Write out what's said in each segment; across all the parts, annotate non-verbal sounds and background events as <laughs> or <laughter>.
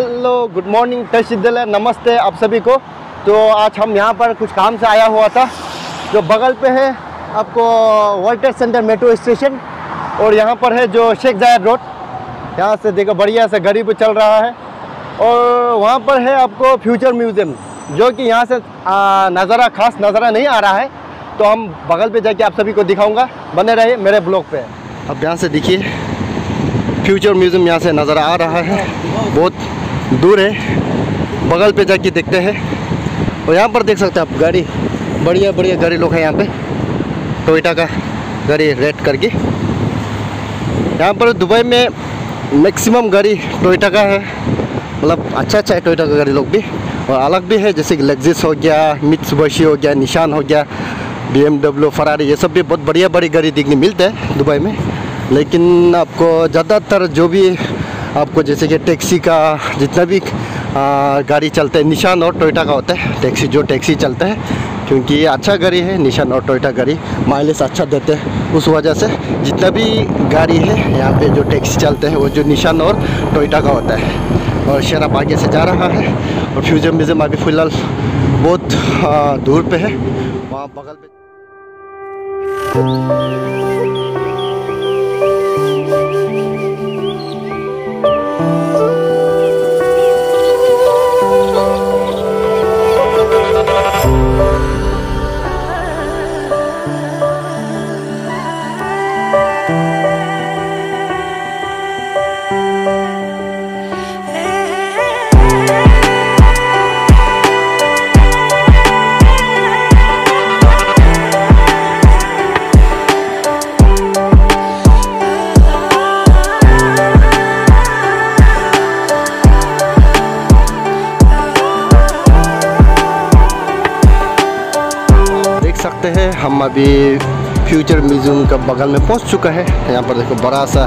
Hello, good morning तहसील नमस्ते आप सभी को। तो आज हम यहाँ पर कुछ काम से आया हुआ था, जो बगल पे है आपको वर्ल्ड सेंटर मेट्रो स्टेशन और यहाँ पर है जो शेख जायद रोड यहाँ से देखो, बढ़िया से गरीब चल रहा है और वहाँ पर है आपको फ्यूचर म्यूज़ियम जो कि यहाँ से नज़ारा, खास नज़ारा नहीं आ रहा है। तो हम बगल पे जाके आप सभी को दिखाऊँगा। बने रहे मेरे ब्लॉग पे। अब यहाँ से देखिए फ्यूचर म्यूज़ियम यहाँ से नज़र आ रहा है। बहुत दूर है, बगल पे जाके देखते हैं। और यहाँ पर देख सकते हैं आप, गाड़ी, बढ़िया बढ़िया गाड़ी लोग हैं यहाँ पे। टोयोटा का गाड़ी रेड करके। यहाँ पर दुबई में मैक्सिमम गाड़ी टोयोटा का है। मतलब अच्छा अच्छा है टोयोटा का गाड़ी लोग भी। और अलग भी है, जैसे कि लग्जिस हो गया मित्सुबिशी हो गया निशान हो गया बी एम डब्ल्यू फरारी ये सब भी बहुत बढ़िया बड़ी गाड़ी देखने मिलते हैं दुबई में। लेकिन आपको ज़्यादातर जो भी आपको जैसे कि टैक्सी का जितना भी आ, गाड़ी चलता है निशान और टोयटा का होता है। टैक्सी जो टैक्सी चलता है क्योंकि ये अच्छा गाड़ी है निशान और टोयटा गाड़ी। माइलेज अच्छा देते हैं। उस वजह से जितना भी गाड़ी है यहाँ पे जो टैक्सी चलते हैं वो जो निशान और टोयटा का होता है। और शराब आगे से जा रहा है और फ्यूजन म्यूज़ियम अभी फ़िलहाल बहुत दूर पे है। वहाँ बगल पे सकते हैं। हम अभी फ्यूचर म्यूज़ियम का बगल में पहुँच चुका है। यहाँ पर देखो बड़ा सा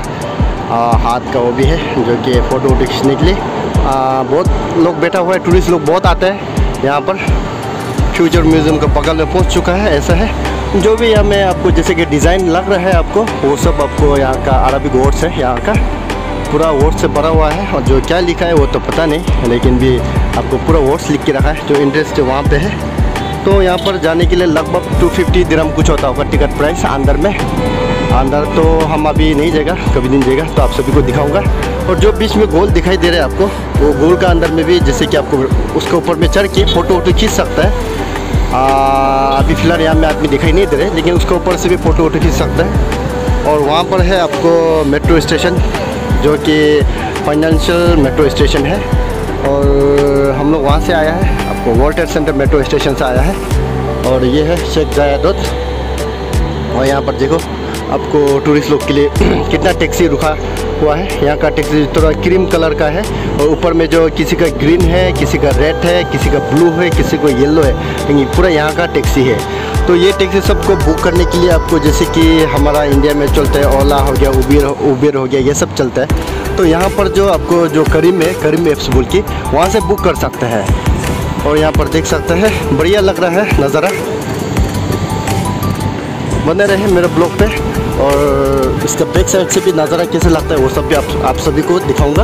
आ, हाथ का वो भी है जो कि फ़ोटो वोटो खींचने के लिए। आ, बहुत लोग बैठा हुआ है टूरिस्ट लोग बहुत आते हैं। यहाँ पर फ्यूचर म्यूज़ियम का बगल में पहुँच चुका है ऐसा है। जो भी हमें आपको जैसे कि डिज़ाइन लग रहा है आपको वो सब आपको यहाँ का अरबिक वर्ड्स है यहाँ का पूरा वर्ड से भरा हुआ है। और जो क्या लिखा है वो तो पता नहीं लेकिन भी आपको पूरा वर्ड्स लिख के रखा है जो इंटरेस्ट वहाँ पे है। तो यहाँ पर जाने के लिए लगभग 250 फिफ्टी दिरम कुछ होता होगा टिकट प्राइस अंदर में। अंदर तो हम अभी नहीं जाएगा कभी नहीं जाएगा तो आप सभी को दिखाऊँगा। और जो बीच में गोल दिखाई दे रहा है आपको वो गोल का अंदर में भी जैसे कि आपको उसके ऊपर में चढ़ के फ़ोटो वोटो खींच सकता है। आ, अभी फ़िलहाल यहाँ में आदमी दिखाई नहीं दे रहे लेकिन उसके ऊपर से भी फ़ोटो वोटो खींच सकता है। और वहाँ पर है आपको मेट्रो स्टेशन जो कि फाइनेंशियल मेट्रो स्टेशन है। और हम लोग वहाँ से आया है। आपको वर्ल्ड सेंटर मेट्रो स्टेशन से आया है। और ये है शेख जायद रोड और यहाँ पर देखो, आपको टूरिस्ट लोग के लिए <clears throat> कितना टैक्सी रुका हुआ है। यहाँ का टैक्सी थोड़ा क्रीम कलर का है। और ऊपर में जो किसी का ग्रीन है, किसी का रेड है, किसी का ब्लू है, किसी को येलो है, लेकिन पूरा यहाँ का टैक्सी है। तो ये टैक्सी सबको बुक करने के लिए आपको जैसे कि हमारा इंडिया में चलता है ओला हो गया उबेर उबेर हो गया, ये सब चलता है। तो यहाँ पर जो आपको जो करीम है करीम एप्स बोल के वहाँ से बुक कर सकते हैं। और यहाँ पर देख सकते हैं बढ़िया लग रहा है नज़ारा। बने रहे मेरे ब्लॉग पे और इसका बैक साइड से भी नज़ारा कैसे लगता है वो सब भी आप, आप सभी को दिखाऊँगा।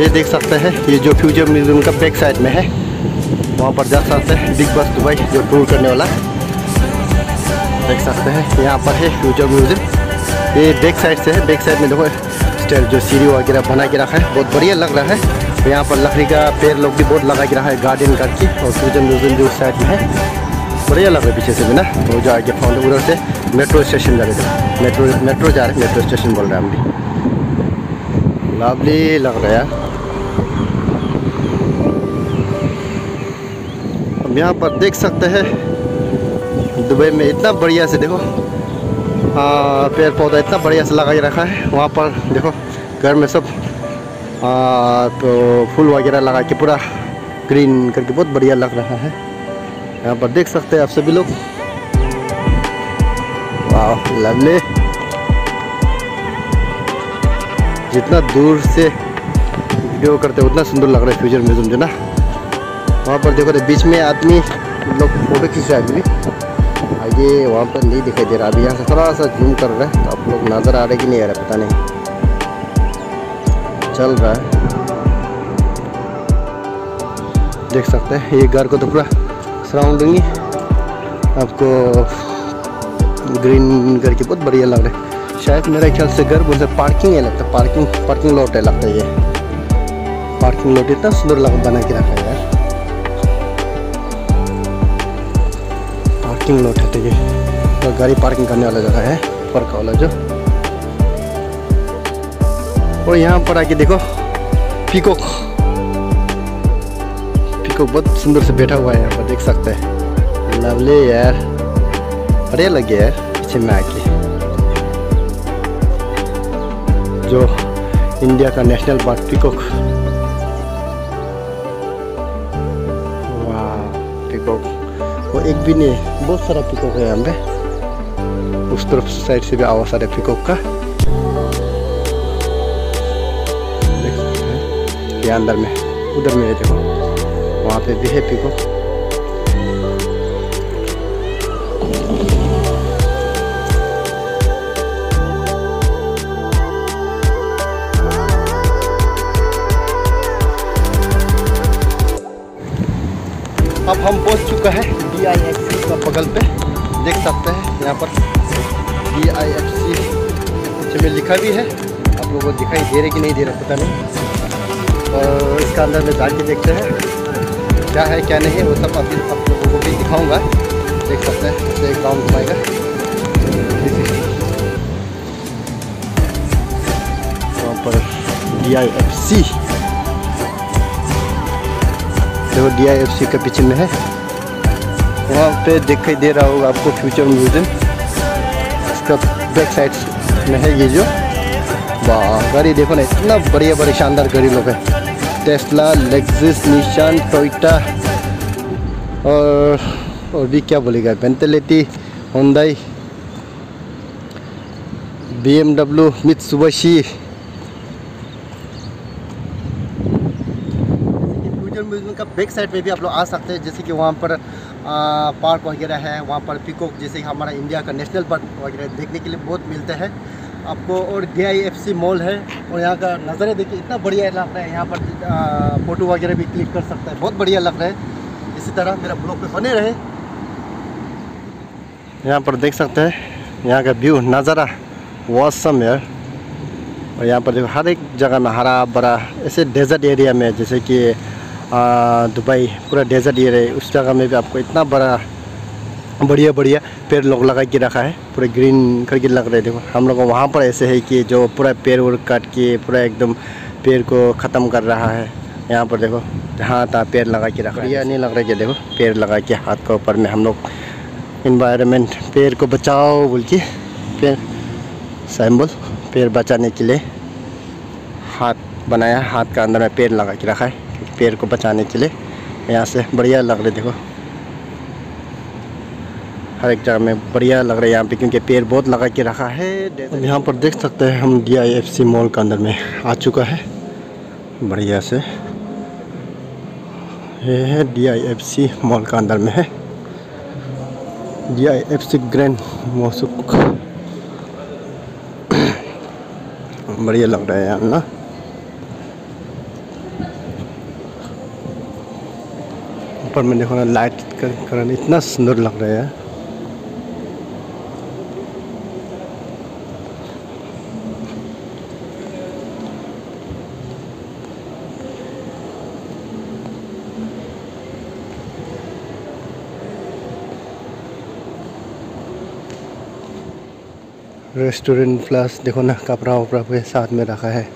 ये देख सकते हैं ये जो फ्यूचर म्यूज़ियम का बैक साइड में है वहाँ पर जा सकते हैं बिग बस दुबई जो टूर करने वाला। देख सकते हैं यहाँ पर है फ्यूचर म्यूज़ियम ये बैक साइड से है बैक साइड में देखो स्टाइल जो सीढ़ी वगैरह बना के रखा है, बहुत बढ़िया लग रहा है। यहाँ पर लकड़ी का पेड़ लोग भी बहुत लगा के रखा है गार्डन करके और फ्यूचर म्यूज़ियम जो साइड में है, बढ़िया लग रहा है पीछे से भी ना। वो जो आगे फाउंड उधर से मेट्रो स्टेशन जा रहे मेट्रो मेट्रो जा रहे मेट्रो स्टेशन बोल रहे हैं हम भी। लवली लग रहा है यार। यहाँ पर देख सकते हैं, दुबई में इतना बढ़िया से देखो पेड़ पौधा इतना बढ़िया से लगा के रखा है। वहाँ पर देखो घर में सब आ, तो फूल वगैरह लगा के पूरा ग्रीन करके बहुत बढ़िया लग रहा है। यहाँ पर देख सकते हैं आप सभी लोग। लवली। जितना दूर से वीडियो करते उतना सुंदर लग रहा है फ्यूचर म्यूज़ियम जो ना? वहाँ पर देखो तो बीच में आदमी लोग फ़ोटो खींच रहे आगे वहाँ पर नहीं दिखाई दे रहा। अभी यहाँ से थोड़ा सा जूम कर रहा है तो आप लोग नज़र आ रहे कि नहीं आ रहा पता नहीं। चल रहा है। देख सकते हैं, ये घर को तो पूरा सराउंडिंग आपको ग्रीन करके बहुत बढ़िया लग रहा है। शायद मेरे ख्याल से घर बोलते पार्किंग है, लगता पार्किंग पार्किंग लॉट है, लगता है ये। पार्किंग लॉट इतना सुंदर लग, बना के रखा है यार। पार्किंग लॉट है तो ये तो गाड़ी पार्किंग करने वाला जगह है फ़र्क वाला जो। और यहाँ पर आके देखो पीकोक पीकोक बहुत सुंदर से बैठा हुआ है यहाँ पर, देख सकते हैं। लवली यार बढ़िया लगे यार, पीछे में आके। जो इंडिया का नेशनल पार्क पिकॉक वाह पिकॉक वो एक भी नहीं, बहुत सारा पिकॉक है यहाँ पे। उस तरफ़ साइड से भी आवाज़ आ रहा है पिकॉक का ये अंदर में, उधर में देखो, वहाँ पे भी है पिकॉक अब हम पहुँच चुका है डी आई एफ़ सी का बगल पे देख सकते हैं, यहाँ पर डी आई एफ़ सी में लिखा भी है। आप लोगों को दिखाई दे रहे कि नहीं दे रहा, पता नहीं। और इसका अंदर में जाके देखते हैं, क्या है, क्या नहीं है, वो सब अभी आप लोगों को भी दिखाऊँगा। देख सकते हैं एक राउंड घुमाएगा। वहाँ पर D I F C D I F C के पीछे में है। वहाँ पे दिखाई दे रहा होगा आपको फ्यूचर म्यूज़ियम इसका बैक साइड में है ये जो। वाह, गाड़ी देखो ना, इतना बढ़िया बड़े शानदार गाड़ी लोग है। टेस्ला लेक्सिस निशान टोयोटा और और भी क्या बोलेगा Bentley Hyundai B M W Mitsubishi future museum का बैक साइड में भी आप लोग आ सकते हैं जैसे कि वहाँ पर आ, पार्क वगैरह है वहाँ पर पिकॉक जैसे हमारा इंडिया का नेशनल पार्क वगैरह देखने के लिए बहुत मिलते हैं। आपको और डी मॉल है और यहाँ का नज़ारे देखिए इतना बढ़िया लग रहा है यहाँ पर फ़ोटो वगैरह भी क्लिक कर सकता है बहुत बढ़िया लग रहा है। इसी तरह मेरा ब्लॉग पे बने रहे। यहाँ पर देख सकते हैं यहाँ का व्यू नज़ारा वॉसम है और यहाँ पर देखो हर एक जगह में हरा भरा ऐसे डेजर्ट एरिया में जैसे कि दुबई, पूरा डेजर्ट एरिया है उस जगह में भी आपको इतना बड़ा, बढ़िया बढ़िया पेड़ लोग लगा के रखा है। पूरा ग्रीन करके लग रहा देखो, हम लोग वहाँ पर ऐसे है कि जो पूरा पेड़ उड़ काट के, पूरा एकदम पेड़ को ख़त्म कर रहा है। यहाँ पर देखो जहाँ तहाँ पेड़ लगा के रखा है। नहीं लग रहा है कि देखो, पेड़ लगा के हाथ के ऊपर में हम लोग इन्वायरमेंट पेड़ को बचाओ बोल के, पेड़ सैम्बल पेड़ बचाने के लिए हाथ बनाया, हाथ का अंदर में पेड़ लगा के रखा है। पेड़ को बचाने के लिए। यहाँ से बढ़िया लग रहे देखो। हर एक जगह में बढ़िया लग रहा है यहाँ पे, क्योंकि पेड़ बहुत लगा के रखा है। अब यहाँ पर देख सकते हैं हम D I F C mall के अंदर में आ चुका है। बढ़िया से। ये है सी मॉल का अंदर में है। D I F C grand mosque बढ़िया लग रहा है यहाँ ना। ऊपर में देखो ना लाइट का कारण इतना सुंदर लग रहा है रेस्टोरेंट प्लस देखो ना, कपड़ा वपड़ा भी साथ में रखा है।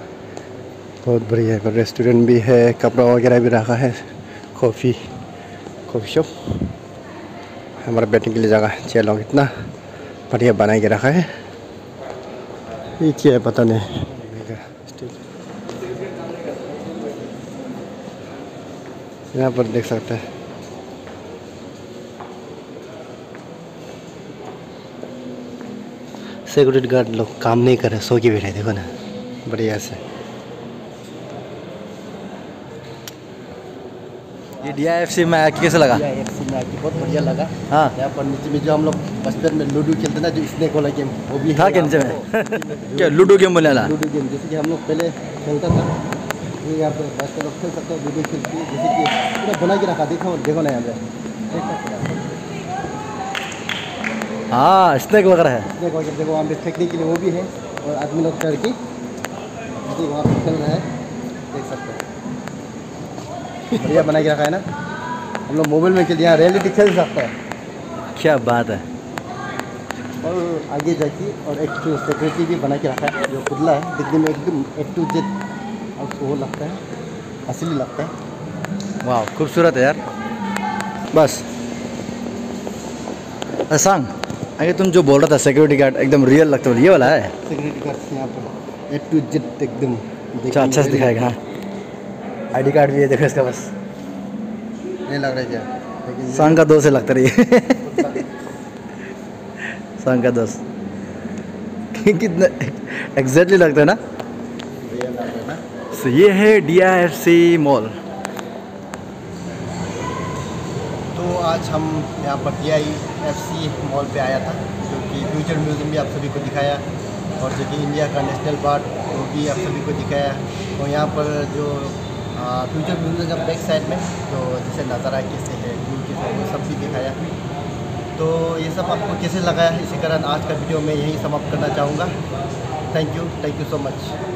बहुत बढ़िया है रेस्टोरेंट भी है, कपड़ा वगैरह भी रखा है कॉफ़ी कॉफ़ी शॉप हमारा बैठने के लिए जगह चेयर लोग इतना बढ़िया बना के रखा है। ये क्या है, पता नहीं। यहाँ पर देख सकते हैं। सिक्योरिटी गार्ड लोग काम नहीं कर रहे, सो के बैठे देखो ना। बढ़िया से। ये डी आई एफ़ सी में आया कैसे लगा? आके बहुत बढ़िया लगा। हाँ। यहाँ पर नीचे में जो हम लोग बचपन में लूडो खेलते ना जो स्नेक वाला गेम वो भी था है नीचे में। <laughs> क्या लूडो गेम बोले लूडो गेम जैसे कि हम लोग पहले खेलता था ये यहाँ पे बैठ कर लोग खेल सकते हैं वीडियो खेलती है जैसे कि पूरा बना के रखा देखो देखो ना यहाँ पे। हाँ स्नैक वगैरह है। स्नेक वगैरह देखो वहाँ पे फेंकने के लिए वो भी है और आदमी लोग करके वहाँ पे खेल रहे हैं देख सकते हैं। बढ़िया बना के रखा है ना? हम लोग मोबाइल में खेल यहाँ रियलिटी खेल सकता है। क्या बात है। और आगे जाके और एक जो सिक्योरिटी भी बना के रखा है जो खुदला है दिखने में एकदम ए टू जेड और वो लगता है असली लगता है। वाह खूबसूरत है यार। बस। सांग आगे तुम जो बोल रहा था सिक्योरिटी गार्ड एकदम रियल लगता है। ये वाला है। सिक्योरिटी गार्ड यहाँ पर ए टू जेड एकदम अच्छा अच्छा से दिखाएगा हाँ। आई डी कार्ड भी है देखो इसका बस। नहीं लग रहा है क्या? सांग का दोस्त लगता रही सांग का दोस्त। कितना एग्जैक्टली लगता है ना? तो ये है D I F C mall तो आज हम यहाँ पर T I F C mall पे आया था जो कि फ्यूचर म्यूज़ियम भी आप सभी को दिखाया और जो कि इंडिया का नेशनल पार्क वो भी आप सभी को दिखाया। और यहाँ पर जो फ्यूचर म्यूज़ियम का बैक साइड में तो जैसे नज़ारा कैसे है व्यू कैसे वो सब भी दिखाया तो ये सब आपको कैसे लगाया इसी कारण आज का वीडियो मैं यही समाप्त करना चाहूँगा। Thank you thank you so much